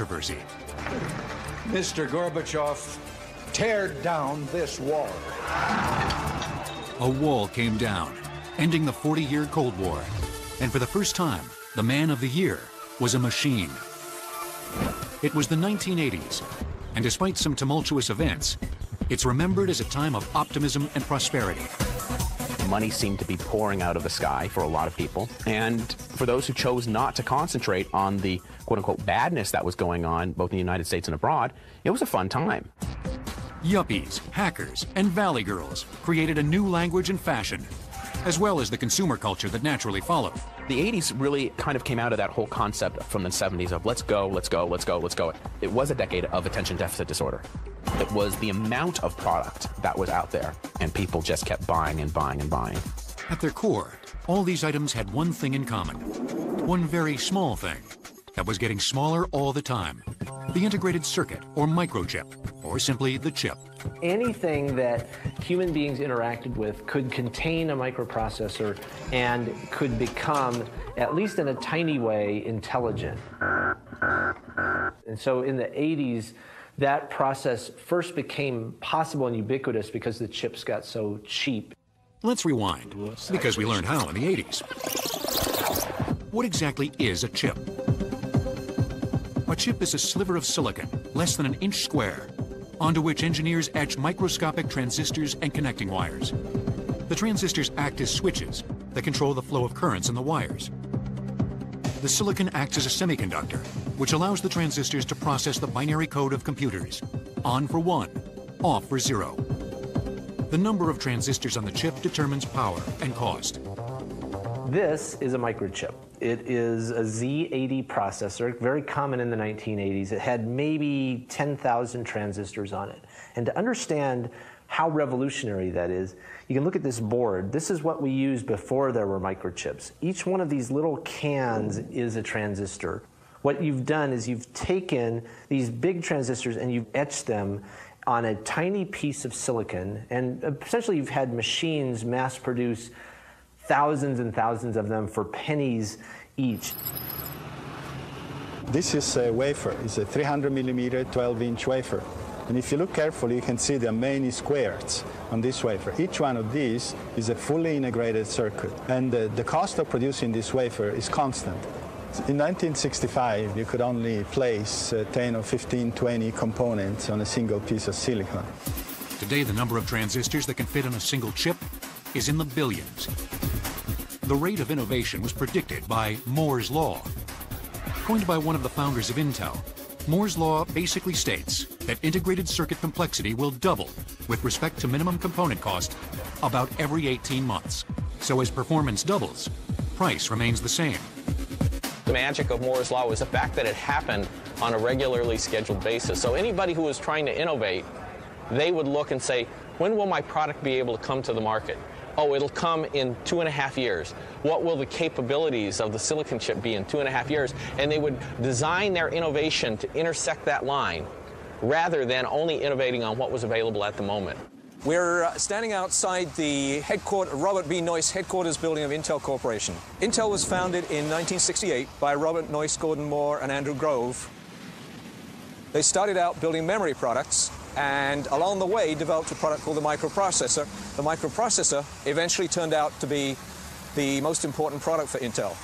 controversy. Mr. Gorbachev, tear down this wall. A wall came down, ending the 40-year Cold War. And for the first time, the man of the year was a machine. It was the 1980s, and despite some tumultuous events, it's remembered as a time of optimism and prosperity. Money seemed to be pouring out of the sky for a lot of people. And for those who chose not to concentrate on the quote unquote badness that was going on both in the United States and abroad, it was a fun time. Yuppies, hackers, and valley girls created a new language and fashion, as well as the consumer culture that naturally followed. The 80s really kind of came out of that whole concept from the 70s of let's go, let's go, let's go, let's go. It was a decade of attention deficit disorder. It was the amount of product that was out there, and people just kept buying and buying and buying. At their core, all these items had one thing in common. One very small thing that was getting smaller all the time. The integrated circuit, or microchip, or simply the chip. Anything that human beings interacted with could contain a microprocessor and could become, at least in a tiny way, intelligent. And so in the 80s, that process first became possible and ubiquitous because the chips got so cheap. Let's rewind, because we learned how in the 80s. What exactly is a chip? A chip is a sliver of silicon, less than an inch square, onto which engineers etch microscopic transistors and connecting wires. The transistors act as switches that control the flow of currents in the wires. The silicon acts as a semiconductor, which allows the transistors to process the binary code of computers, on for one, off for zero. The number of transistors on the chip determines power and cost. This is a microchip. It is a Z80 processor, very common in the 1980s. It had maybe 10,000 transistors on it. And to understand how revolutionary that is, you can look at this board. This is what we used before there were microchips. Each one of these little cans is a transistor. What you've done is you've taken these big transistors and you've etched them on a tiny piece of silicon, and uh, essentially you've had machines mass produce thousands and thousands of them for pennies each. This is a wafer. It's a 300 millimeter, 12 inch wafer. And if you look carefully, you can see there are many squares on this wafer. Each one of these is a fully integrated circuit. And the, the cost of producing this wafer is constant. In 1965, you could only place uh, 10 or 15, 20 components on a single piece of silicon. Today, the number of transistors that can fit on a single chip is in the billions. The rate of innovation was predicted by Moore's Law. Coined by one of the founders of Intel, Moore's Law basically states that integrated circuit complexity will double with respect to minimum component cost about every 18 months. So as performance doubles, price remains the same. The magic of Moore's Law was the fact that it happened on a regularly scheduled basis. So anybody who was trying to innovate, they would look and say, when will my product be able to come to the market? Oh, it'll come in two and a half years. What will the capabilities of the silicon chip be in two and a half years? And they would design their innovation to intersect that line rather than only innovating on what was available at the moment. We're uh, standing outside the headquarters, Robert B. Noyce headquarters building of Intel Corporation. Intel was founded in 1968 by Robert Noyce, Gordon Moore, and Andrew Grove. They started out building memory products and along the way developed a product called the microprocessor. The microprocessor eventually turned out to be the most important product for Intel.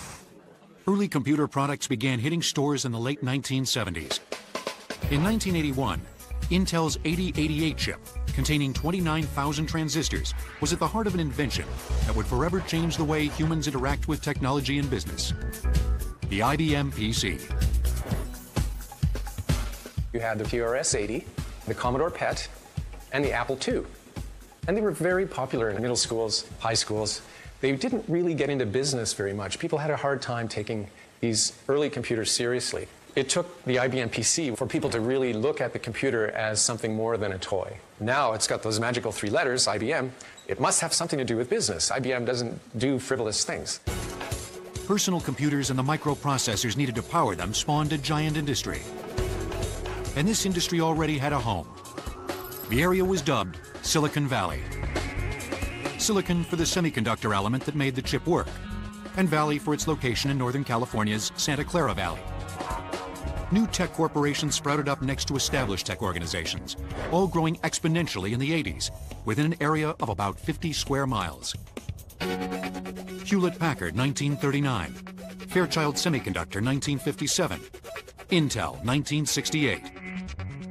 Early computer products began hitting stores in the late 1970s. In 1981, Intel's 8088 chip, containing 29,000 transistors, was at the heart of an invention that would forever change the way humans interact with technology and business. The IBM PC. You had the TRS-80, the Commodore PET, and the Apple II. And they were very popular in middle schools, high schools. They didn't really get into business very much. People had a hard time taking these early computers seriously. It took the IBM PC for people to really look at the computer as something more than a toy. Now it's got those magical three letters, IBM. It must have something to do with business. IBM doesn't do frivolous things. Personal computers and the microprocessors needed to power them spawned a giant industry. And this industry already had a home. The area was dubbed Silicon Valley. Silicon for the semiconductor element that made the chip work, and Valley for its location in Northern California's Santa Clara Valley. new tech corporations sprouted up next to established tech organizations, all growing exponentially in the 80s within an area of about 50 square miles. Hewlett Packard, 1939. Fairchild Semiconductor, 1957. Intel, 1968.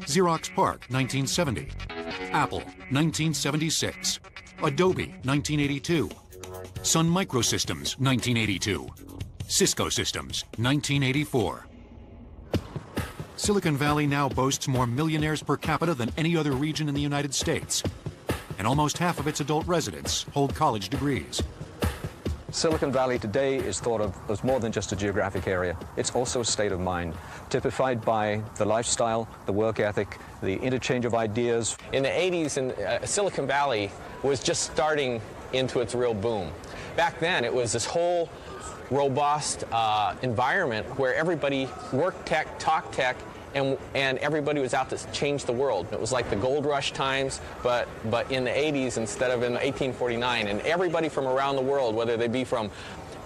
Xerox PARC, 1970. Apple, 1976. Adobe, 1982. Sun Microsystems, 1982. Cisco Systems, 1984. Silicon Valley now boasts more millionaires per capita than any other region in the United States. And almost half of its adult residents hold college degrees. Silicon Valley today is thought of as more than just a geographic area. It's also a state of mind, typified by the lifestyle, the work ethic, the interchange of ideas. In the 80s, in, uh, Silicon Valley was just starting into its real boom. Back then, it was this whole robust uh, environment where everybody worked tech, talked tech, and, and everybody was out to change the world. It was like the gold rush times, but, but in the 80s instead of in 1849. And everybody from around the world, whether they be from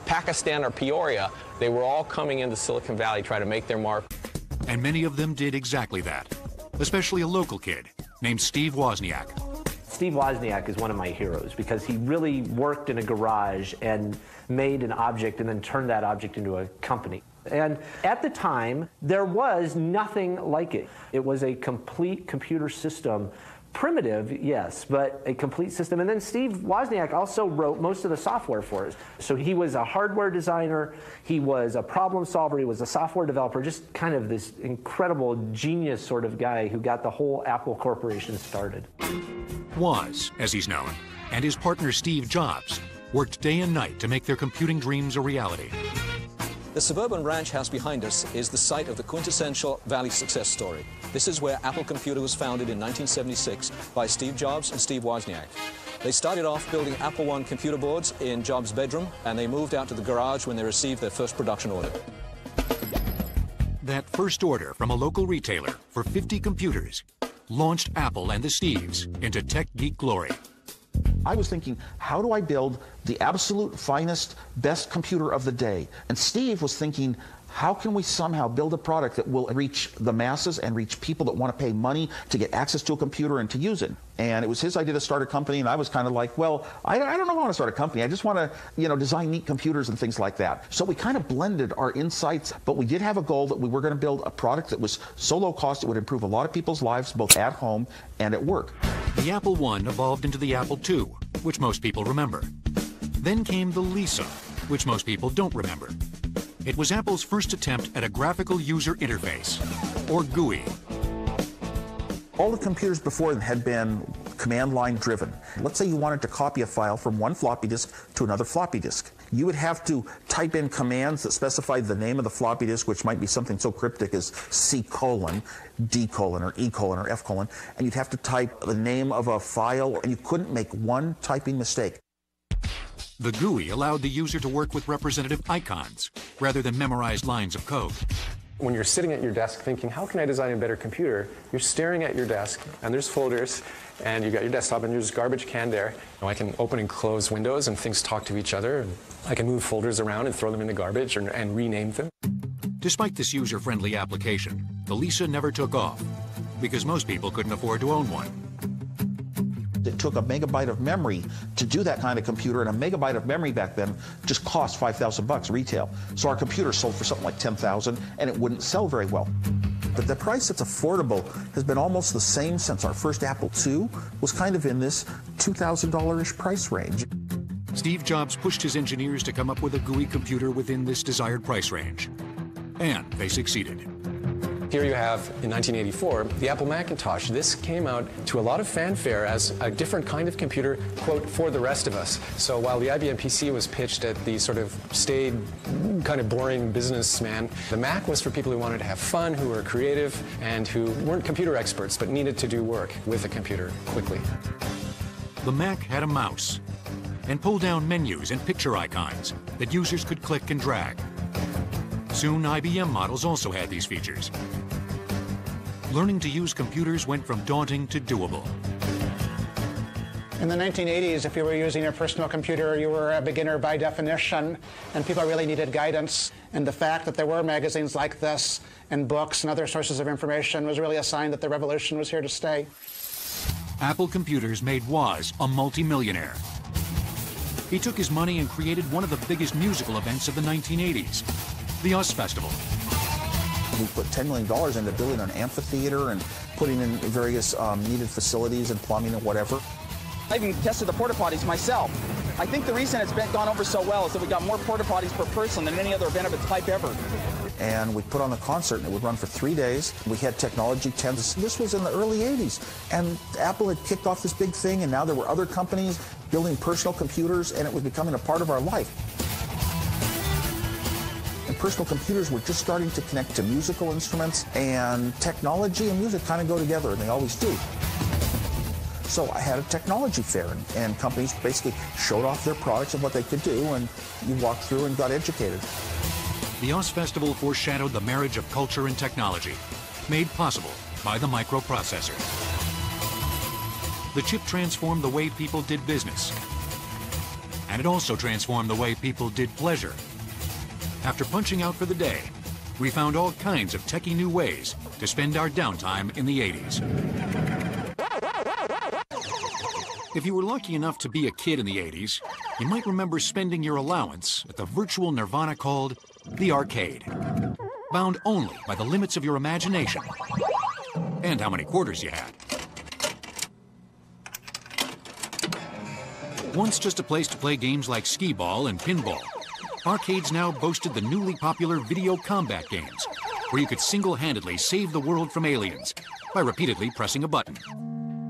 Pakistan or Peoria, they were all coming into Silicon Valley trying to make their mark. And many of them did exactly that, especially a local kid named Steve Wozniak. Steve Wozniak is one of my heroes because he really worked in a garage and made an object and then turned that object into a company. And at the time, there was nothing like it. It was a complete computer system. Primitive, yes, but a complete system. And then Steve Wozniak also wrote most of the software for us. So he was a hardware designer, he was a problem solver, he was a software developer, just kind of this incredible genius sort of guy who got the whole Apple Corporation started. Woz, as he's known, and his partner Steve Jobs worked day and night to make their computing dreams a reality. The suburban ranch house behind us is the site of the quintessential Valley success story. This is where Apple Computer was founded in 1976 by Steve Jobs and Steve Wozniak. They started off building Apple I computer boards in Jobs' bedroom, and they moved out to the garage when they received their first production order. That first order from a local retailer for 50 computers launched Apple and the Steves into tech geek glory. I was thinking, how do I build the absolute finest, best computer of the day? And Steve was thinking, how can we somehow build a product that will reach the masses and reach people that want to pay money to get access to a computer and to use it? And it was his idea to start a company, and I was kind of like, well, I, I don't know how to start a company. I just want to, you know, design neat computers and things like that. So we kind of blended our insights, but we did have a goal that we were going to build a product that was so low cost it would improve a lot of people's lives, both at home and at work. The Apple I evolved into the Apple II, which most people remember. Then came the Lisa, which most people don't remember. It was Apple's first attempt at a graphical user interface, or GUI. All the computers before had been command line driven. Let's say you wanted to copy a file from one floppy disk to another floppy disk. You would have to type in commands that specified the name of the floppy disk, which might be something so cryptic as C colon, D colon, or E colon, or F colon, and you'd have to type the name of a file, and you couldn't make one typing mistake. The GUI allowed the user to work with representative icons rather than memorized lines of code. When you're sitting at your desk thinking, how can I design a better computer? You're staring at your desk, and there's folders, and you've got your desktop, and there's garbage can there. I can open and close windows, and things talk to each other. I can move folders around and throw them in the garbage or, and rename them. Despite this user-friendly application, the Lisa never took off because most people couldn't afford to own one. It took a megabyte of memory to do that kind of computer, and a megabyte of memory back then just cost 5,000 bucks retail. So our computer sold for something like 10,000, and it wouldn't sell very well. But the price that's affordable has been almost the same since our first Apple II was kind of in this $2,000-ish price range. Steve Jobs pushed his engineers to come up with a GUI computer within this desired price range. And they succeeded. Here you have, in 1984, the Apple Macintosh. This came out to a lot of fanfare as a different kind of computer, quote, for the rest of us. So while the IBM PC was pitched at the sort of staid, kind of boring businessman, the Mac was for people who wanted to have fun, who were creative, and who weren't computer experts but needed to do work with a computer quickly. The Mac had a mouse and pull-down menus and picture icons that users could click and drag. Soon, IBM models also had these features. Learning to use computers went from daunting to doable. In the 1980s, if you were using a personal computer, you were a beginner by definition, and people really needed guidance. And the fact that there were magazines like this and books and other sources of information was really a sign that the revolution was here to stay. Apple Computers made Woz a multimillionaire. He took his money and created one of the biggest musical events of the 1980s, the US Festival. We put $10 million into building an amphitheater and putting in various um, needed facilities and plumbing and whatever. I even tested the porta potties myself. I think the reason it's been gone over so well is that we got more porta potties per person than any other event of its type ever. And we put on a concert, and it would run for three days. We had technology tents. This was in the early 80s, and Apple had kicked off this big thing, and now there were other companies building personal computers, and it was becoming a part of our life. Personal computers were just starting to connect to musical instruments, and technology and music kind of go together, and they always do. So I had a technology fair, and, and, companies basically showed off their products and what they could do, and you walked through and got educated. The US Festival foreshadowed the marriage of culture and technology, made possible by the microprocessor. The chip transformed the way people did business, and it also transformed the way people did pleasure. After punching out for the day, we found all kinds of techie new ways to spend our downtime in the 80s. If you were lucky enough to be a kid in the 80s, you might remember spending your allowance at the virtual nirvana called the arcade. Bound only by the limits of your imagination and how many quarters you had. Once just a place to play games like skee ball and pinball, arcades now boasted the newly popular video combat games, where you could single-handedly save the world from aliens by repeatedly pressing a button.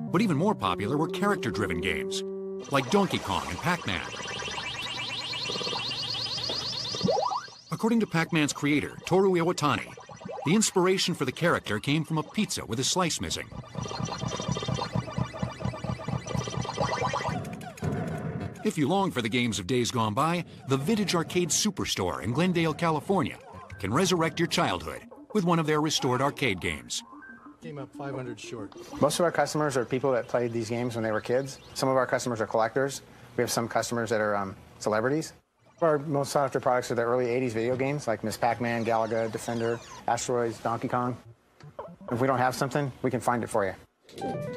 But even more popular were character-driven games, like Donkey Kong and Pac-Man. According to Pac-Man's creator, Toru Iwatani, the inspiration for the character came from a pizza with a slice missing. If you long for the games of days gone by, the Vintage Arcade Superstore in Glendale, California can resurrect your childhood with one of their restored arcade games. Came up 500 short. Most of our customers are people that played these games when they were kids. Some of our customers are collectors. We have some customers that are um, celebrities. Our most sought after products are the early 80s video games like Ms. Pac-Man, Galaga, Defender, Asteroids, Donkey Kong. If we don't have something, we can find it for you.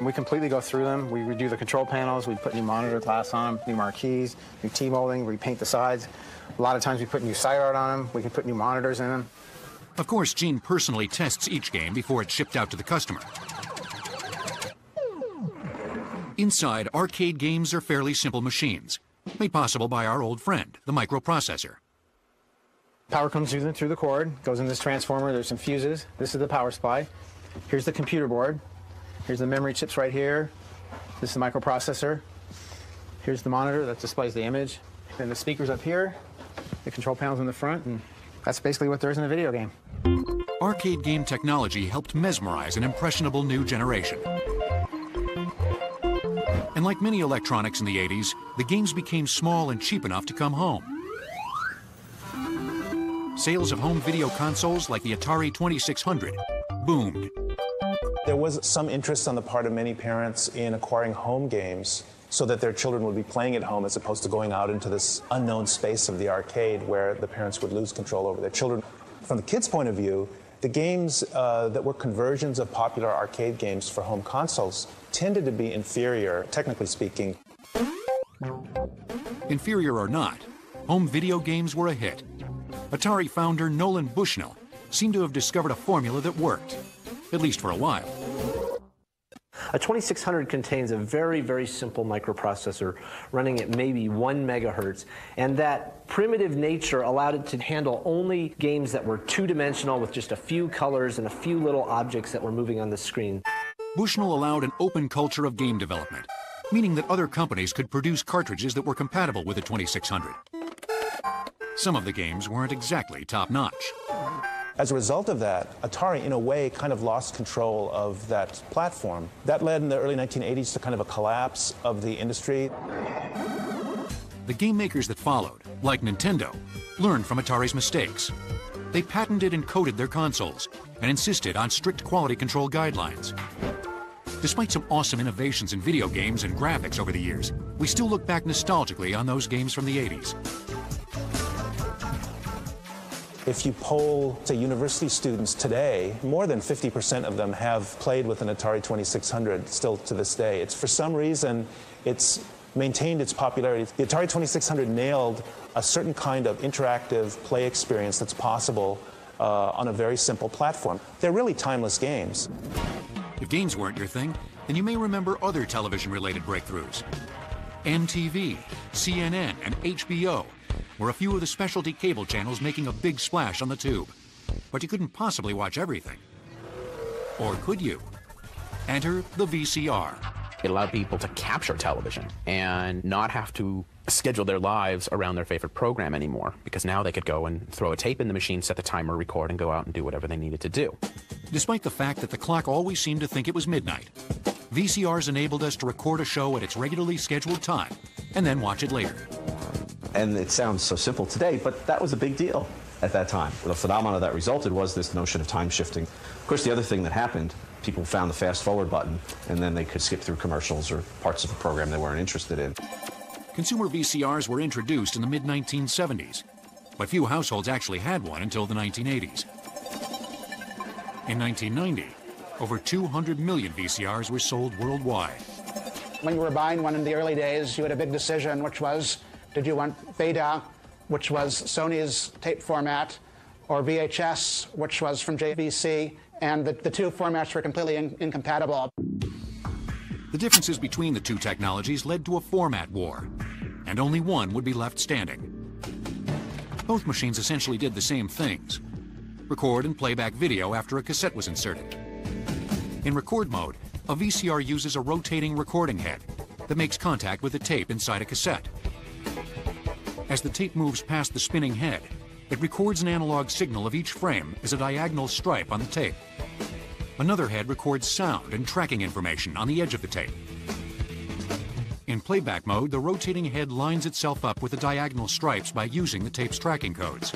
We completely go through them. We redo the control panels. We put new monitor glass on them, new marquees, new T-molding, repaint the sides. A lot of times we put new side art on them. We can put new monitors in them. Of course, Gene personally tests each game before it's shipped out to the customer. Inside, arcade games are fairly simple machines, made possible by our old friend, the microprocessor. Power comes through the, through the cord, goes in this transformer, there's some fuses. This is the power supply. Here's the computer board. Here's the memory chips right here. This is the microprocessor. Here's the monitor that displays the image. And the speakers up here, the control panels in the front, and that's basically what there is in a video game. Arcade game technology helped mesmerize an impressionable new generation. And like many electronics in the 80s, the games became small and cheap enough to come home. Sales of home video consoles like the Atari 2600 boomed. There was some interest on the part of many parents in acquiring home games so that their children would be playing at home as opposed to going out into this unknown space of the arcade where the parents would lose control over their children. From the kids' point of view, the games uh, that were conversions of popular arcade games for home consoles tended to be inferior, technically speaking. Inferior or not, home video games were a hit. Atari founder Nolan Bushnell seemed to have discovered a formula that worked, at least for a while. A 2600 contains a very, very simple microprocessor running at maybe one megahertz, and that primitive nature allowed it to handle only games that were two-dimensional with just a few colors and a few little objects that were moving on the screen. Bushnell allowed an open culture of game development, meaning that other companies could produce cartridges that were compatible with the 2600. Some of the games weren't exactly top-notch. As a result of that, Atari, in a way, kind of lost control of that platform. That led in the early 1980s to kind of a collapse of the industry. The game makers that followed, like Nintendo, learned from Atari's mistakes. They patented and coded their consoles and insisted on strict quality control guidelines. Despite some awesome innovations in video games and graphics over the years, we still look back nostalgically on those games from the 80s. If you poll, say, university students today, more than 50% of them have played with an Atari 2600 still to this day. It's for some reason, it's maintained its popularity. The Atari 2600 nailed a certain kind of interactive play experience that's possible uh, on a very simple platform. They're really timeless games. If games weren't your thing, then you may remember other television-related breakthroughs. MTV, CNN, and HBO were a few of the specialty cable channels making a big splash on the tube. But you couldn't possibly watch everything. Or could you? Enter the VCR. It allowed people to capture television and not have to schedule their lives around their favorite program anymore because now they could go and throw a tape in the machine, set the timer, record, and go out and do whatever they needed to do. Despite the fact that the clock always seemed to think it was midnight, VCRs enabled us to record a show at its regularly scheduled time and then watch it later. And it sounds so simple today, but that was a big deal at that time. The phenomenon that resulted was this notion of time shifting. Of course, the other thing that happened, people found the fast forward button, and then they could skip through commercials or parts of a program they weren't interested in. Consumer VCRs were introduced in the mid 1970s, but few households actually had one until the 1980s. In 1990, over 200 million VCRs were sold worldwide. When you were buying one in the early days, you had a big decision, which was did you want Beta, which was Sony's tape format, or VHS, which was from JVC, and the, the two formats were completely in, incompatible. The differences between the two technologies led to a format war, and only one would be left standing. Both machines essentially did the same things record and playback video after a cassette was inserted. In record mode, a VCR uses a rotating recording head that makes contact with the tape inside a cassette. As the tape moves past the spinning head, it records an analog signal of each frame as a diagonal stripe on the tape. Another head records sound and tracking information on the edge of the tape. In playback mode, the rotating head lines itself up with the diagonal stripes by using the tape's tracking codes.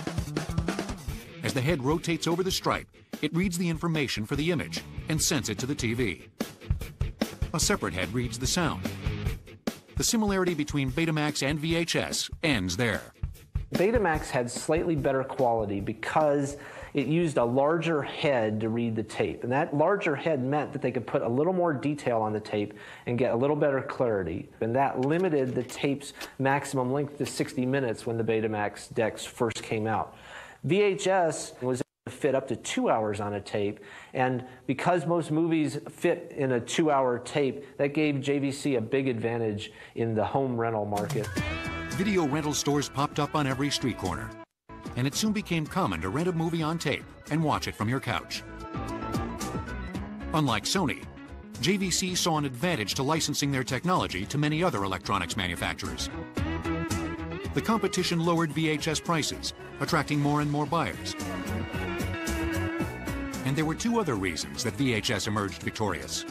As the head rotates over the stripe, it reads the information for the image and sends it to the TV. A separate head reads the sound. The similarity between Betamax and VHS ends there. Betamax had slightly better quality because it used a larger head to read the tape. And that larger head meant that they could put a little more detail on the tape and get a little better clarity. And that limited the tape's maximum length to 60 minutes when the Betamax decks first came out. VHS was fit up to two hours on a tape, and because most movies fit in a two hour tape, that gave JVC a big advantage in the home rental market. Video rental stores popped up on every street corner, and it soon became common to rent a movie on tape and watch it from your couch. Unlike Sony, JVC saw an advantage to licensing their technology to many other electronics manufacturers. The competition lowered VHS prices, attracting more and more buyers. And there were two other reasons that VHS emerged victorious.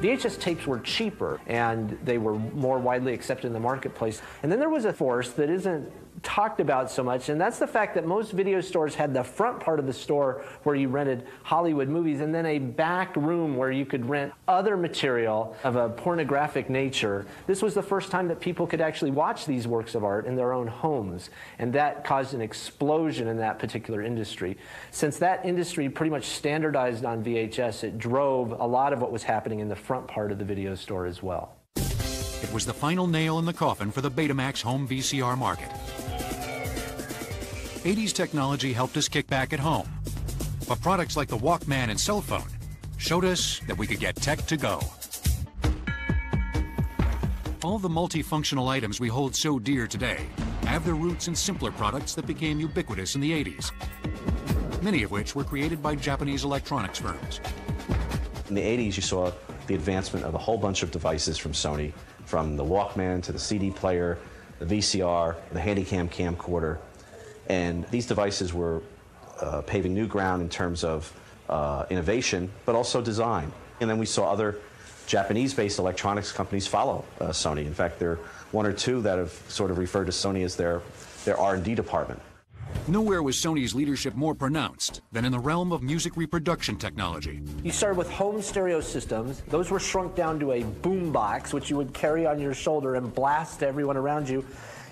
VHS tapes were cheaper and they were more widely accepted in the marketplace. And then there was a force that isn't talked about so much, and that's the fact that most video stores had the front part of the store where you rented Hollywood movies and then a back room where you could rent other material of a pornographic nature. This was the first time that people could actually watch these works of art in their own homes, and that caused an explosion in that particular industry. Since that industry pretty much standardized on VHS, it drove a lot of what was happening in the front part of the video store as well. It was the final nail in the coffin for the Betamax home VCR market. 80s technology helped us kick back at home. But products like the Walkman and cell phone showed us that we could get tech to go. All the multifunctional items we hold so dear today have their roots in simpler products that became ubiquitous in the 80s, many of which were created by Japanese electronics firms. In the 80s, you saw the advancement of a whole bunch of devices from Sony, from the Walkman to the CD player, the VCR, the Handycam camcorder, and these devices were uh, paving new ground in terms of uh, innovation, but also design. And then we saw other Japanese-based electronics companies follow uh, Sony. In fact, there are one or two that have sort of referred to Sony as their, their R&D department. Nowhere was Sony's leadership more pronounced than in the realm of music reproduction technology. You started with home stereo systems. Those were shrunk down to a boom box, which you would carry on your shoulder and blast to everyone around you.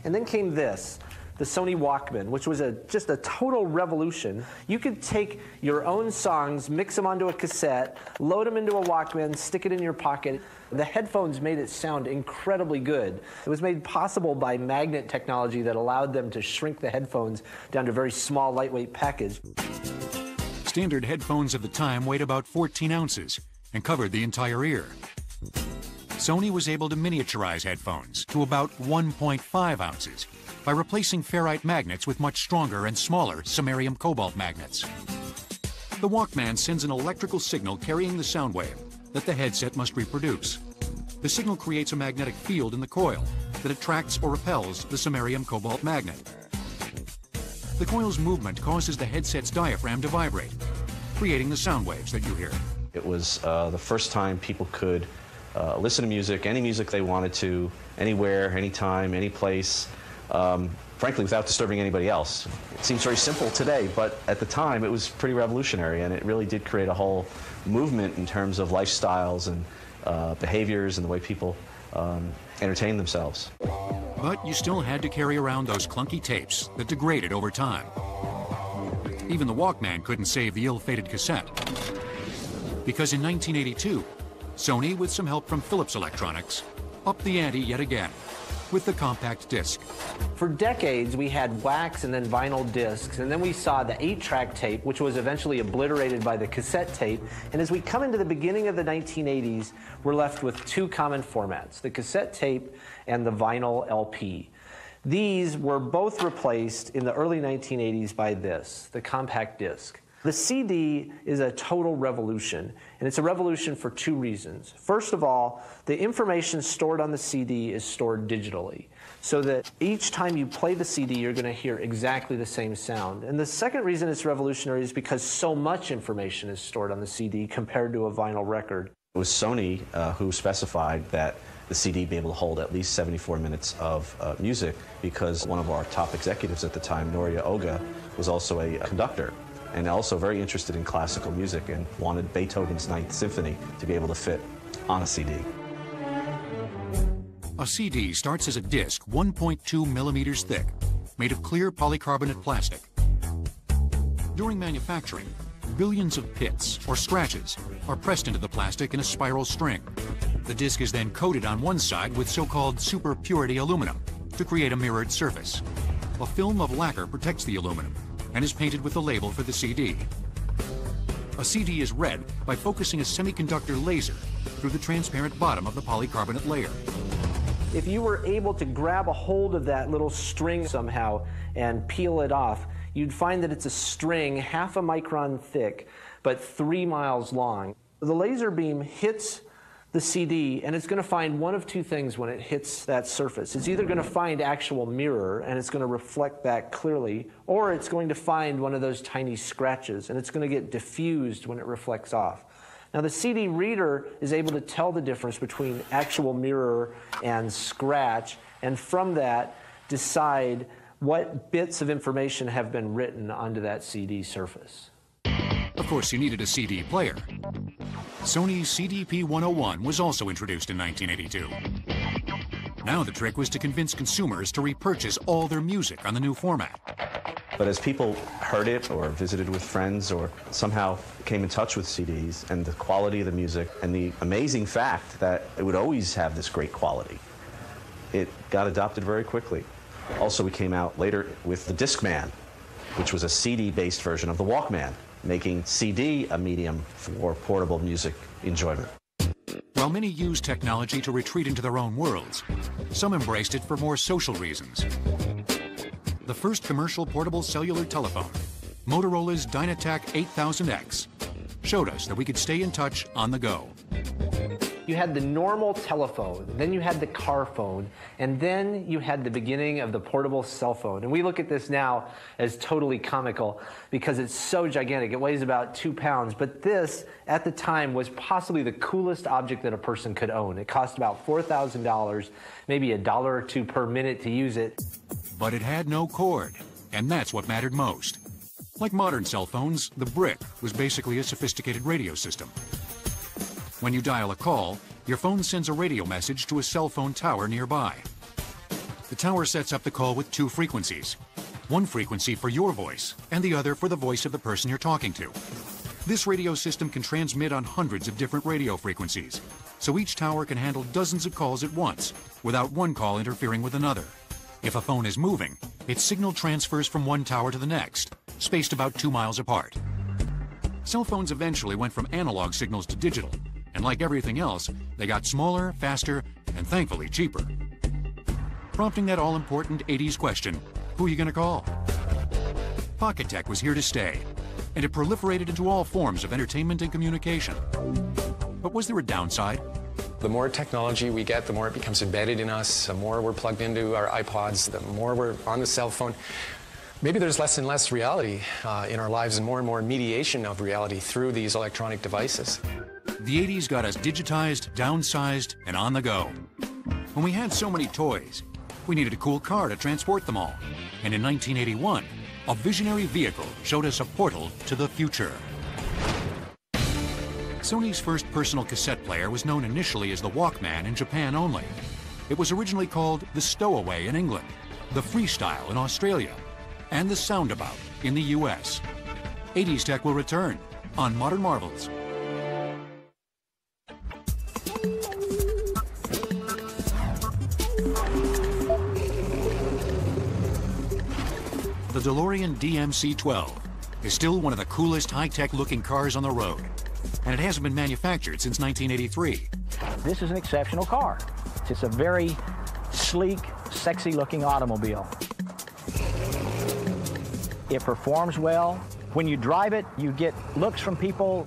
And then came this, the Sony Walkman, which was a, just a total revolution. You could take your own songs, mix them onto a cassette, load them into a Walkman, stick it in your pocket. The headphones made it sound incredibly good. It was made possible by magnet technology that allowed them to shrink the headphones down to a very small, lightweight package. Standard headphones of the time weighed about 14 ounces and covered the entire ear. Sony was able to miniaturize headphones to about 1.5 ounces by replacing ferrite magnets with much stronger and smaller samarium cobalt magnets. The Walkman sends an electrical signal carrying the sound wave that the headset must reproduce. The signal creates a magnetic field in the coil that attracts or repels the samarium cobalt magnet. The coil's movement causes the headset's diaphragm to vibrate, creating the sound waves that you hear. It was uh, the first time people could uh, listen to music, any music they wanted to, anywhere, anytime, any place, um, frankly, without disturbing anybody else. It seems very simple today, but at the time it was pretty revolutionary, and it really did create a whole movement in terms of lifestyles and uh, behaviors and the way people um, entertain themselves. But you still had to carry around those clunky tapes that degraded over time. Even the Walkman couldn't save the ill-fated cassette. Because in 1982, Sony, with some help from Philips Electronics, upped the ante yet again with the compact disc. For decades, we had wax and then vinyl discs, and then we saw the 8-track tape, which was eventually obliterated by the cassette tape. And as we come into the beginning of the 1980s, we're left with two common formats, the cassette tape and the vinyl LP. These were both replaced in the early 1980s by this, the compact disc. The CD is a total revolution, and it's a revolution for two reasons. First of all, the information stored on the CD is stored digitally, so that each time you play the CD, you're going to hear exactly the same sound. And the second reason it's revolutionary is because so much information is stored on the CD compared to a vinyl record. It was Sony uh, who specified that the CD be able to hold at least 74 minutes of uh, music because one of our top executives at the time, Norio Ohga, was also a conductor and also very interested in classical music and wanted Beethoven's Ninth Symphony to be able to fit on a CD. A CD starts as a disc 1.2 millimeters thick, made of clear polycarbonate plastic. During manufacturing, billions of pits or scratches are pressed into the plastic in a spiral string. The disc is then coated on one side with so-called super purity aluminum to create a mirrored surface. A film of lacquer protects the aluminum and is painted with the label for the CD. A CD is read by focusing a semiconductor laser through the transparent bottom of the polycarbonate layer. If you were able to grab a hold of that little string somehow and peel it off, you'd find that it's a string half a micron thick, but three miles long. The laser beam hits the CD, and it's going to find one of two things when it hits that surface. It's either going to find actual mirror, and it's going to reflect back clearly, or it's going to find one of those tiny scratches, and it's going to get diffused when it reflects off. Now, the CD reader is able to tell the difference between actual mirror and scratch, and from that, decide what bits of information have been written onto that CD surface. Of course, you needed a CD player. Sony's CDP-101 was also introduced in 1982. Now the trick was to convince consumers to repurchase all their music on the new format. But as people heard it or visited with friends or somehow came in touch with CDs and the quality of the music and the amazing fact that it would always have this great quality, it got adopted very quickly. Also, we came out later with the Discman, which was a CD-based version of the Walkman making CD a medium for portable music enjoyment. While many used technology to retreat into their own worlds, some embraced it for more social reasons. The first commercial portable cellular telephone, Motorola's Dynatac 8000X, showed us that we could stay in touch on the go. You had the normal telephone, then you had the car phone, and then you had the beginning of the portable cell phone. And we look at this now as totally comical because it's so gigantic. It weighs about two pounds. But this, at the time, was possibly the coolest object that a person could own. It cost about $4,000, maybe a dollar or two per minute to use it. But it had no cord. And that's what mattered most. Like modern cell phones, the brick was basically a sophisticated radio system. When you dial a call, your phone sends a radio message to a cell phone tower nearby. The tower sets up the call with two frequencies. One frequency for your voice, and the other for the voice of the person you're talking to. This radio system can transmit on hundreds of different radio frequencies, so each tower can handle dozens of calls at once, without one call interfering with another. If a phone is moving, its signal transfers from one tower to the next, spaced about two miles apart. Cell phones eventually went from analog signals to digital, and like everything else, they got smaller, faster, and thankfully cheaper. Prompting that all important 80s question who are you going to call? Pocket Tech was here to stay, and it proliferated into all forms of entertainment and communication. But was there a downside? The more technology we get, the more it becomes embedded in us, the more we're plugged into our iPods, the more we're on the cell phone. Maybe there's less and less reality uh, in our lives and more and more mediation of reality through these electronic devices. The 80s got us digitized, downsized, and on the go. When we had so many toys, we needed a cool car to transport them all. And in 1981, a visionary vehicle showed us a portal to the future. Sony's first personal cassette player was known initially as the Walkman in Japan only. It was originally called the Stowaway in England, the Freestyle in Australia, and the Soundabout in the US. 80s Tech will return on Modern Marvels. The DeLorean DMC-12 is still one of the coolest high-tech looking cars on the road, and it hasn't been manufactured since 1983. This is an exceptional car. It's a very sleek, sexy looking automobile. It performs well. When you drive it, you get looks from people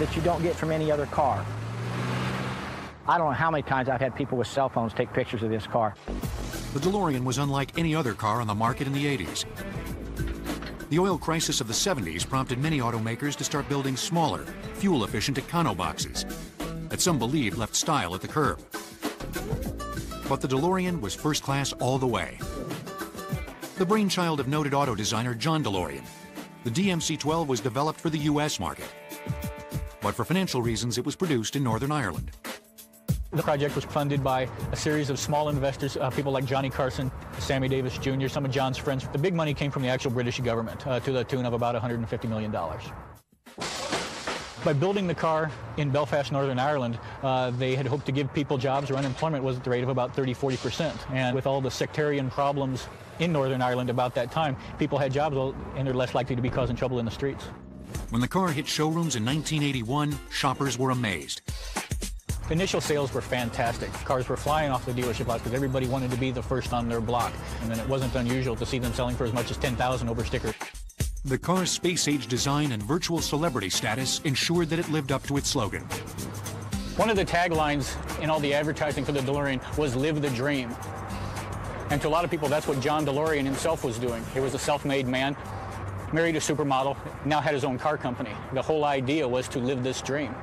that you don't get from any other car. I don't know how many times I've had people with cell phones take pictures of this car. The DeLorean was unlike any other car on the market in the 80s. The oil crisis of the 70s prompted many automakers to start building smaller, fuel-efficient econo-boxes that some believe left style at the curb. But the DeLorean was first class all the way. The brainchild of noted auto designer John DeLorean, the DMC-12 was developed for the U.S. market. But for financial reasons, it was produced in Northern Ireland. The project was funded by a series of small investors, uh, people like Johnny Carson, Sammy Davis Jr., some of John's friends. The big money came from the actual British government uh, to the tune of about $150 million. By building the car in Belfast, Northern Ireland, uh, they had hoped to give people jobs where unemployment was at the rate of about 30, 40%. And with all the sectarian problems in Northern Ireland about that time, people had jobs and they're less likely to be causing trouble in the streets. When the car hit showrooms in 1981, shoppers were amazed. Initial sales were fantastic. Cars were flying off the dealership lots because everybody wanted to be the first on their block. And then it wasn't unusual to see them selling for as much as 10,000 over stickers. The car's space-age design and virtual celebrity status ensured that it lived up to its slogan. One of the taglines in all the advertising for the DeLorean was live the dream. And to a lot of people, that's what John DeLorean himself was doing. He was a self-made man, married a supermodel, now had his own car company. The whole idea was to live this dream.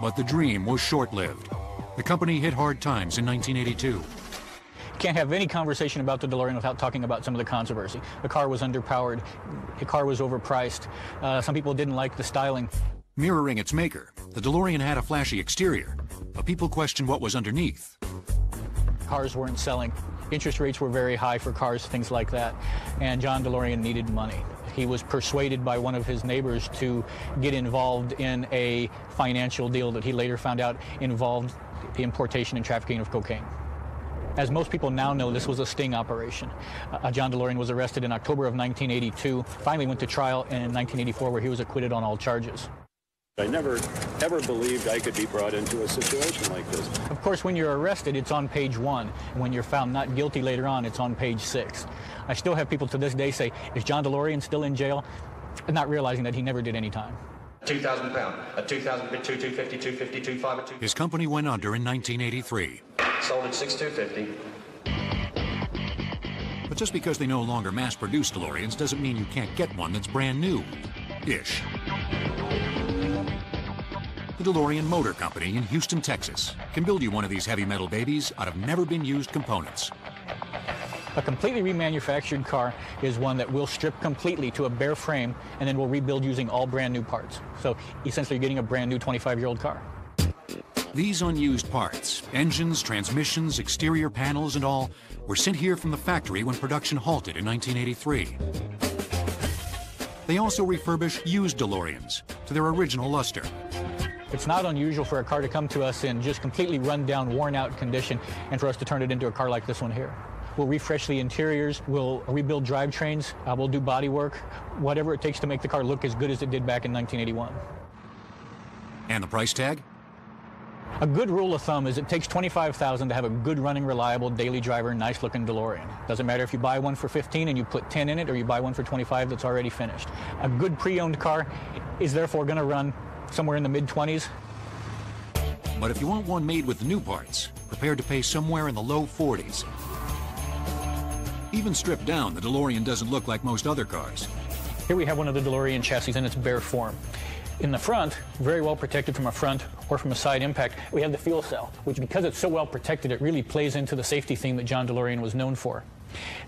But the dream was short-lived. The company hit hard times in 1982. Can't have any conversation about the DeLorean without talking about some of the controversy. The car was underpowered. The car was overpriced. Uh, some people didn't like the styling. Mirroring its maker, the DeLorean had a flashy exterior, but people questioned what was underneath. Cars weren't selling. Interest rates were very high for cars, things like that. And John DeLorean needed money. He was persuaded by one of his neighbors to get involved in a financial deal that he later found out involved the importation and trafficking of cocaine. As most people now know, this was a sting operation. Uh, John DeLorean was arrested in October of 1982, finally went to trial in 1984 where he was acquitted on all charges. I never, ever believed I could be brought into a situation like this. Of course, when you're arrested, it's on page one. When you're found not guilty later on, it's on page six. I still have people to this day say, is John DeLorean still in jail? Not realizing that he never did any time. 2,000 pound, a 2,000, 250, 250, 250. His company went under in 1983. Sold at 6,250. But just because they no longer mass-produce DeLoreans doesn't mean you can't get one that's brand new. Ish. The DeLorean Motor Company in Houston, Texas can build you one of these heavy metal babies out of never-been-used components. A completely remanufactured car is one that we'll strip completely to a bare frame and then we'll rebuild using all brand new parts. So essentially you're getting a brand new 25-year-old car. These unused parts, engines, transmissions, exterior panels, and all, were sent here from the factory when production halted in 1983. They also refurbish used DeLoreans to their original luster. It's not unusual for a car to come to us in just completely run down, worn out condition and for us to turn it into a car like this one here. We'll refresh the interiors, we'll rebuild drivetrains, uh, we'll do body work, whatever it takes to make the car look as good as it did back in 1981. And the price tag? A good rule of thumb is it takes 25000 to have a good running, reliable, daily driver, nice looking DeLorean. Doesn't matter if you buy one for 15 and you put 10 in it or you buy one for 25 that's already finished. A good pre-owned car is therefore going to run somewhere in the mid-20s. But if you want one made with new parts, prepare to pay somewhere in the low 40s. Even stripped down, the DeLorean doesn't look like most other cars. Here we have one of the DeLorean chassis in its bare form. In the front, very well protected from a front or from a side impact, we have the fuel cell, which because it's so well protected, it really plays into the safety theme that John DeLorean was known for.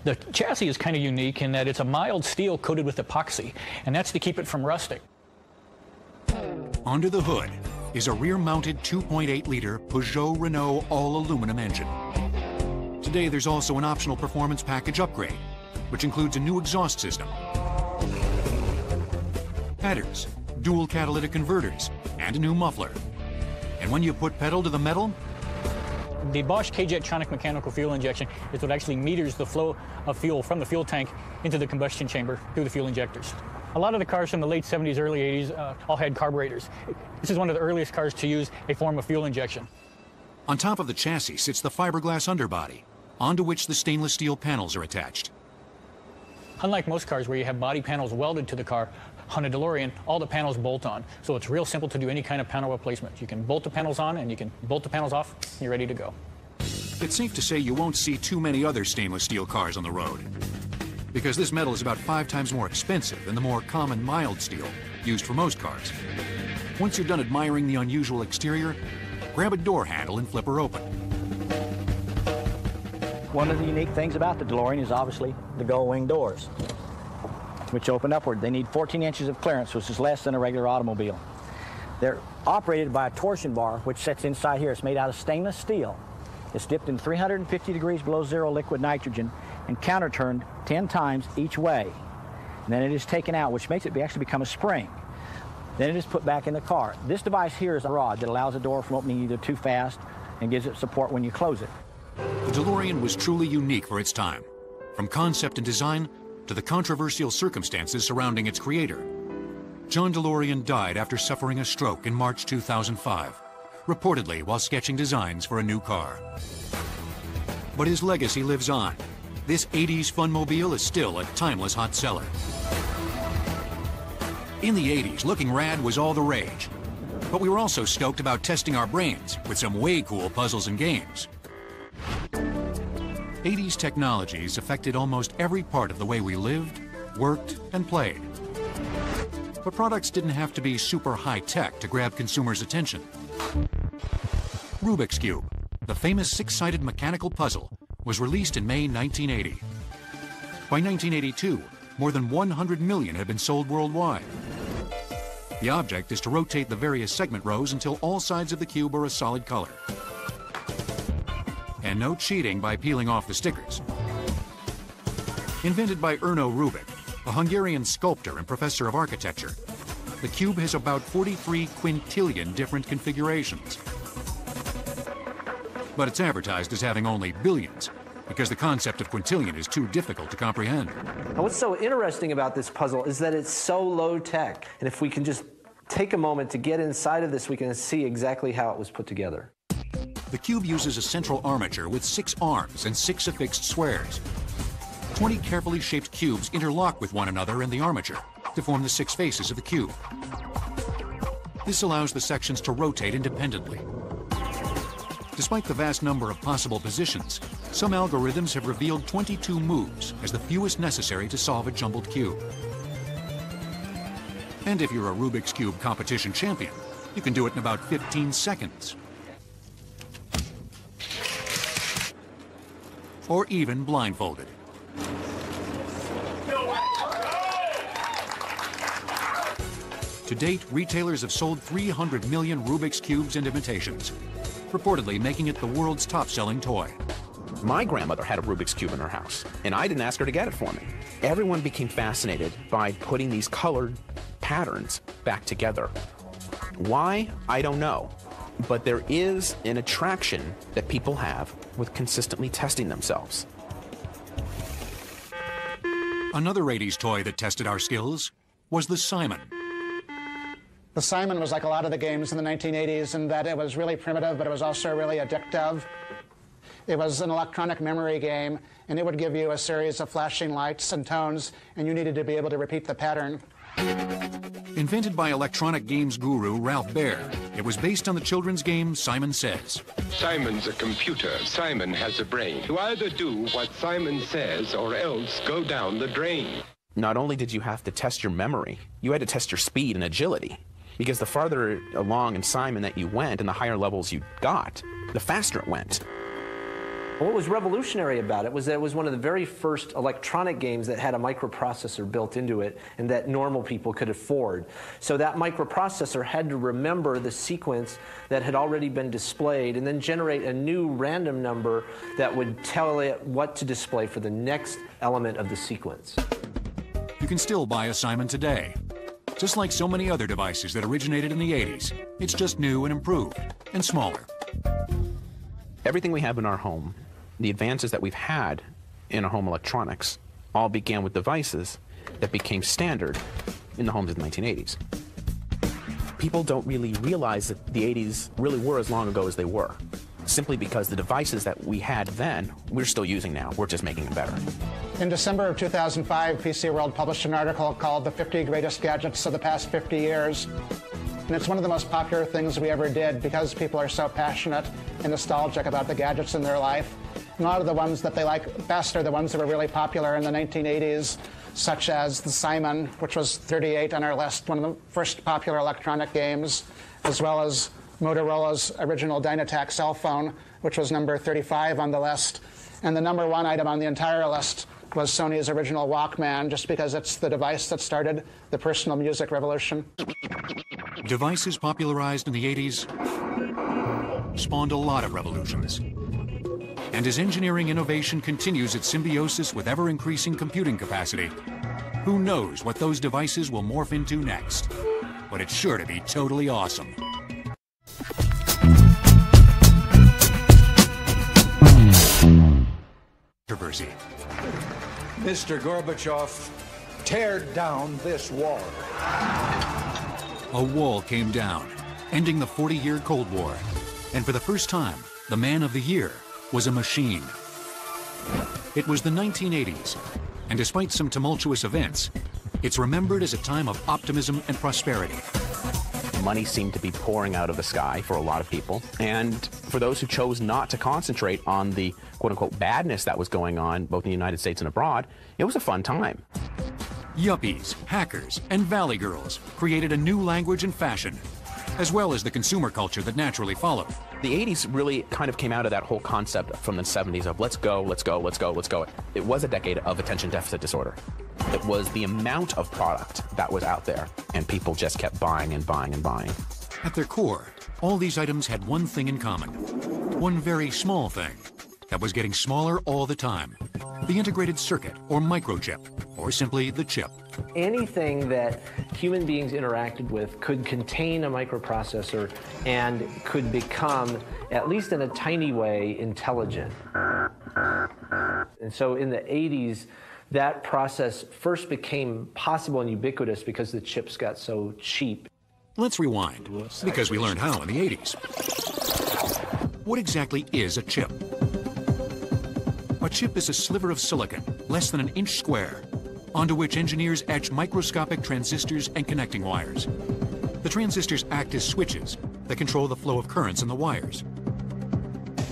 The chassis is kind of unique in that it's a mild steel coated with epoxy, and that's to keep it from rusting. Under the hood is a rear-mounted 2.8-liter Peugeot Renault all-aluminum engine. Today, there's also an optional performance package upgrade, which includes a new exhaust system, headers, dual catalytic converters, and a new muffler. And when you put pedal to the metal, the Bosch K-Jetronic mechanical fuel injection is what actually meters the flow of fuel from the fuel tank into the combustion chamber through the fuel injectors. A lot of the cars from the late 70s, early 80s uh, all had carburetors. This is one of the earliest cars to use a form of fuel injection. On top of the chassis sits the fiberglass underbody, onto which the stainless steel panels are attached. Unlike most cars where you have body panels welded to the car, on a DeLorean, all the panels bolt on. So it's real simple to do any kind of panel replacement. You can bolt the panels on and you can bolt the panels off, and you're ready to go. It's safe to say you won't see too many other stainless steel cars on the road. Because this metal is about five times more expensive than the more common mild steel used for most cars. Once you're done admiring the unusual exterior, grab a door handle and flip her open. One of the unique things about the DeLorean is obviously the gull wing doors which open upward. They need 14 inches of clearance, which is less than a regular automobile. They're operated by a torsion bar, which sits inside here. It's made out of stainless steel. It's dipped in 350 degrees below zero liquid nitrogen and counter-turned 10 times each way. And then it is taken out, which makes it actually become a spring. Then it is put back in the car. This device here is a rod that allows the door from opening either too fast and gives it support when you close it. The DeLorean was truly unique for its time. From concept and design to the controversial circumstances surrounding its creator. John DeLorean died after suffering a stroke in March 2005, reportedly while sketching designs for a new car. But his legacy lives on. This 80s funmobile is still a timeless hot seller. In the 80s, looking rad was all the rage. But we were also stoked about testing our brains with some way cool puzzles and games. 80s technologies affected almost every part of the way we lived, worked, and played. But products didn't have to be super high-tech to grab consumers' attention. Rubik's Cube, the famous six-sided mechanical puzzle, was released in May 1980. By 1982, more than 100 million had been sold worldwide. The object is to rotate the various segment rows until all sides of the cube are a solid color and no cheating by peeling off the stickers. Invented by Erno Rubik, a Hungarian sculptor and professor of architecture, the cube has about 43 quintillion different configurations. But it's advertised as having only billions, because the concept of quintillion is too difficult to comprehend. And what's so interesting about this puzzle is that it's so low tech. And if we can just take a moment to get inside of this, we can see exactly how it was put together. The cube uses a central armature with six arms and six affixed squares. 20 carefully shaped cubes interlock with one another in the armature to form the six faces of the cube. This allows the sections to rotate independently. Despite the vast number of possible positions, some algorithms have revealed 22 moves as the fewest necessary to solve a jumbled cube. And if you're a Rubik's Cube competition champion, you can do it in about 15 seconds. or even blindfolded. To date, retailers have sold 300 million Rubik's Cubes and imitations, reportedly making it the world's top-selling toy. My grandmother had a Rubik's Cube in her house, and I didn't ask her to get it for me. Everyone became fascinated by putting these colored patterns back together. Why? I don't know. But there is an attraction that people have with consistently testing themselves. Another 80s toy that tested our skills was the Simon. The Simon was like a lot of the games in the 1980s in that it was really primitive, but it was also really addictive. It was an electronic memory game, and it would give you a series of flashing lights and tones, and you needed to be able to repeat the pattern. Invented by electronic games guru Ralph Baer, it was based on the children's game Simon Says. Simon's a computer. Simon has a brain. You either do what Simon says or else go down the drain. Not only did you have to test your memory, you had to test your speed and agility. Because the farther along in Simon that you went and the higher levels you got, the faster it went. What was revolutionary about it was that it was one of the very first electronic games that had a microprocessor built into it and that normal people could afford. So that microprocessor had to remember the sequence that had already been displayed and then generate a new random number that would tell it what to display for the next element of the sequence. You can still buy a Simon today. Just like so many other devices that originated in the 80s, it's just new and improved and smaller. Everything we have in our home, the advances that we've had in our home electronics, all began with devices that became standard in the homes of the 1980s. People don't really realize that the 80s really were as long ago as they were, simply because the devices that we had then, we're still using now. We're just making them better. In December of 2005, PC World published an article called The 50 Greatest Gadgets of the Past 50 Years. And it's one of the most popular things we ever did because people are so passionate and nostalgic about the gadgets in their life. A lot of the ones that they like best are the ones that were really popular in the 1980s, such as the Simon, which was 38 on our list, one of the first popular electronic games, as well as Motorola's original Dynatac cell phone, which was number 35 on the list. And the number one item on the entire list was Sony's original Walkman, just because it's the device that started the personal music revolution. Devices popularized in the 80s spawned a lot of revolutions. And as engineering innovation continues its symbiosis with ever increasing computing capacity, who knows what those devices will morph into next? But it's sure to be totally awesome. Controversy. Mr. Gorbachev, tear down this wall. A wall came down, ending the 40 year Cold War. And for the first time, the man of the year was a machine. It was the 1980s, and despite some tumultuous events, it's remembered as a time of optimism and prosperity. Money seemed to be pouring out of the sky for a lot of people. And for those who chose not to concentrate on the quote unquote badness that was going on both in the United States and abroad, it was a fun time. Yuppies, hackers, and valley girls created a new language and fashion, as well as the consumer culture that naturally followed. The 80s really kind of came out of that whole concept from the 70s of let's go, let's go, let's go, let's go. It was a decade of attention deficit disorder. It was the amount of product that was out there, and people just kept buying and buying and buying. At their core, all these items had one thing in common. One very small thing that was getting smaller all the time. The integrated circuit, or microchip, or simply the chip. Anything that human beings interacted with could contain a microprocessor and could become, at least in a tiny way, intelligent. And so in the 80s, that process first became possible and ubiquitous because the chips got so cheap. Let's rewind, because we learned how in the 80s. What exactly is a chip? A chip is a sliver of silicon, less than an inch square, onto which engineers etch microscopic transistors and connecting wires. The transistors act as switches that control the flow of currents in the wires.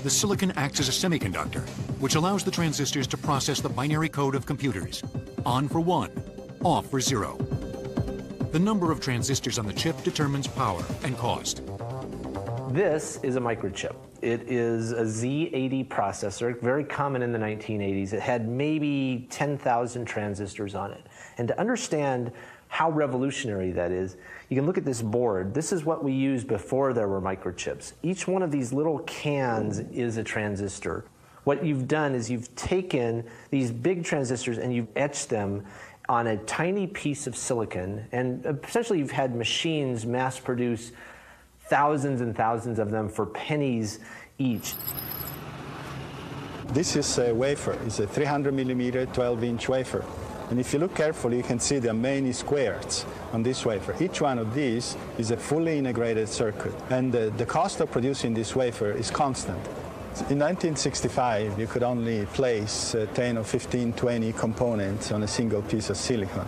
The silicon acts as a semiconductor, which allows the transistors to process the binary code of computers. On for one, off for zero. The number of transistors on the chip determines power and cost. This is a microchip. It is a Z80 processor, very common in the 1980s. It had maybe 10,000 transistors on it. And to understand how revolutionary that is, you can look at this board. This is what we used before there were microchips. Each one of these little cans is a transistor. What you've done is you've taken these big transistors and you've etched them on a tiny piece of silicon, and uh, essentially you've had machines mass produce thousands and thousands of them for pennies each. This is a wafer. It's a 300 millimeter 12 inch wafer. And if you look carefully, you can see there are many squares on this wafer. Each one of these is a fully integrated circuit. And the, the cost of producing this wafer is constant. In 1965, you could only place uh, 10 or 15, 20 components on a single piece of silicon.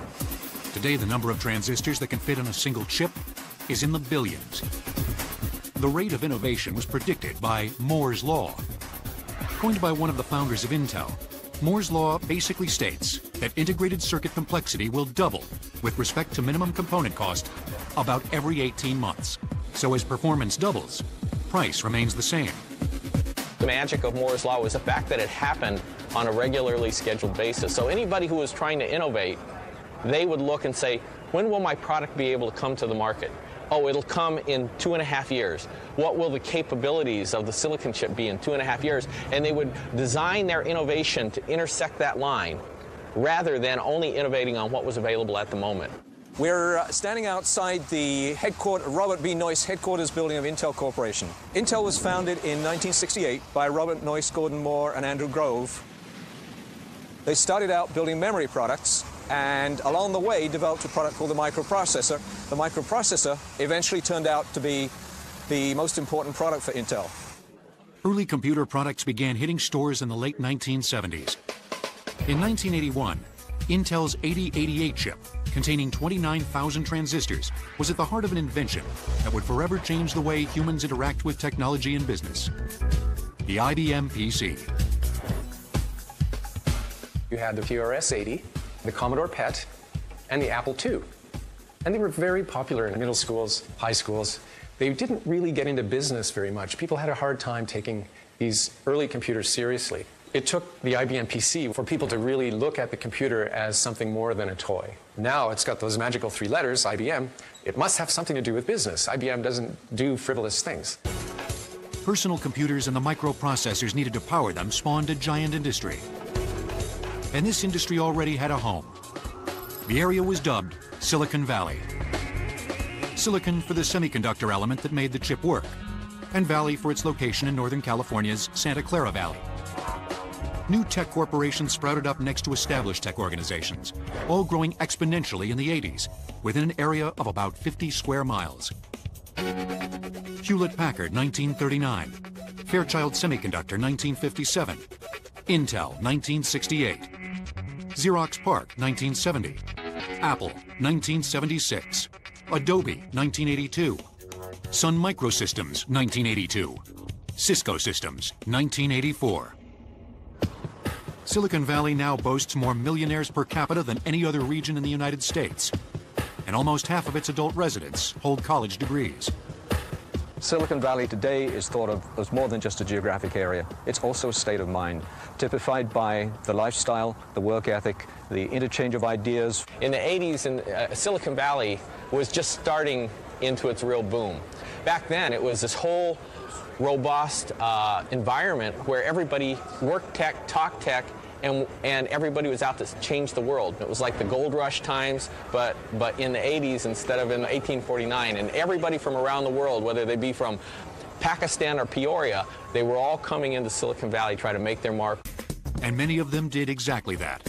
Today, the number of transistors that can fit on a single chip is in the billions. The rate of innovation was predicted by Moore's Law. Coined by one of the founders of Intel, Moore's Law basically states that integrated circuit complexity will double with respect to minimum component cost about every 18 months. So as performance doubles, price remains the same. The magic of Moore's Law was the fact that it happened on a regularly scheduled basis. So anybody who was trying to innovate, they would look and say, when will my product be able to come to the market? Oh, it'll come in two and a half years. What will the capabilities of the silicon chip be in two and a half years? And they would design their innovation to intersect that line rather than only innovating on what was available at the moment. We're uh, standing outside the headquarters, Robert B. Noyce headquarters building of Intel Corporation. Intel was founded in 1968 by Robert Noyce, Gordon Moore, and Andrew Grove. They started out building memory products and along the way developed a product called the microprocessor. The microprocessor eventually turned out to be the most important product for Intel. Early computer products began hitting stores in the late 1970s. In 1981, Intel's 8088 chip, containing 29,000 transistors, was at the heart of an invention that would forever change the way humans interact with technology and business. The IBM PC. You had the TRS-80, the Commodore PET, and the Apple II. And they were very popular in middle schools, high schools. They didn't really get into business very much. People had a hard time taking these early computers seriously. It took the IBM PC for people to really look at the computer as something more than a toy. Now it's got those magical three letters, IBM. It must have something to do with business. IBM doesn't do frivolous things. Personal computers and the microprocessors needed to power them spawned a giant industry. And this industry already had a home. The area was dubbed Silicon Valley. Silicon for the semiconductor element that made the chip work, and Valley for its location in Northern California's Santa Clara Valley. New tech corporations sprouted up next to established tech organizations, all growing exponentially in the 80s, within an area of about 50 square miles. Hewlett Packard, 1939. Fairchild Semiconductor, 1957. Intel, 1968. Xerox PARC, 1970. Apple, 1976. Adobe, 1982. Sun Microsystems, 1982. Cisco Systems, 1984. Silicon Valley now boasts more millionaires per capita than any other region in the United States. And almost half of its adult residents hold college degrees. Silicon Valley today is thought of as more than just a geographic area. It's also a state of mind, typified by the lifestyle, the work ethic, the interchange of ideas. In the 80s, in, uh, Silicon Valley was just starting into its real boom. Back then, it was this whole robust uh, environment where everybody worked tech, talked tech, and, and everybody was out to change the world. It was like the gold rush times, but, but in the 80s instead of in 1849. And everybody from around the world, whether they be from Pakistan or Peoria, they were all coming into Silicon Valley trying to make their mark. And many of them did exactly that,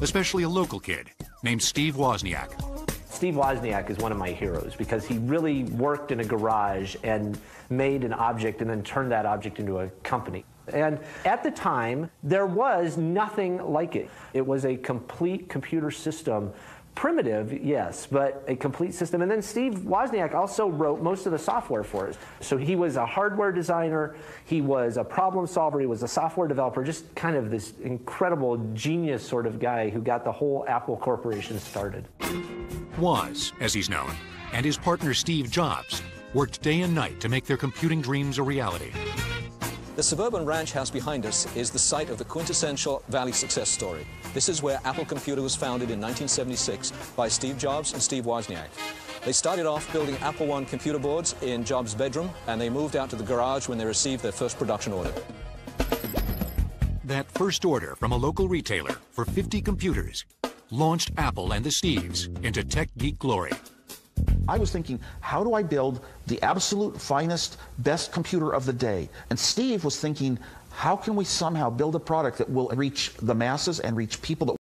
especially a local kid named Steve Wozniak. Steve Wozniak is one of my heroes because he really worked in a garage and made an object and then turned that object into a company. And at the time, there was nothing like it. It was a complete computer system. Primitive, yes, but a complete system. And then Steve Wozniak also wrote most of the software for it. So he was a hardware designer, he was a problem solver, he was a software developer, just kind of this incredible genius sort of guy who got the whole Apple Corporation started. Woz, as he's known, and his partner Steve Jobs worked day and night to make their computing dreams a reality. The suburban ranch house behind us is the site of the quintessential Valley success story. This is where Apple Computer was founded in 1976 by Steve Jobs and Steve Wozniak. They started off building Apple I computer boards in Jobs' bedroom, and they moved out to the garage when they received their first production order. That first order from a local retailer for 50 computers launched Apple and the Steves into tech geek glory. I was thinking, how do I build the absolute finest, best computer of the day? And Steve was thinking, how can we somehow build a product that will reach the masses and reach people that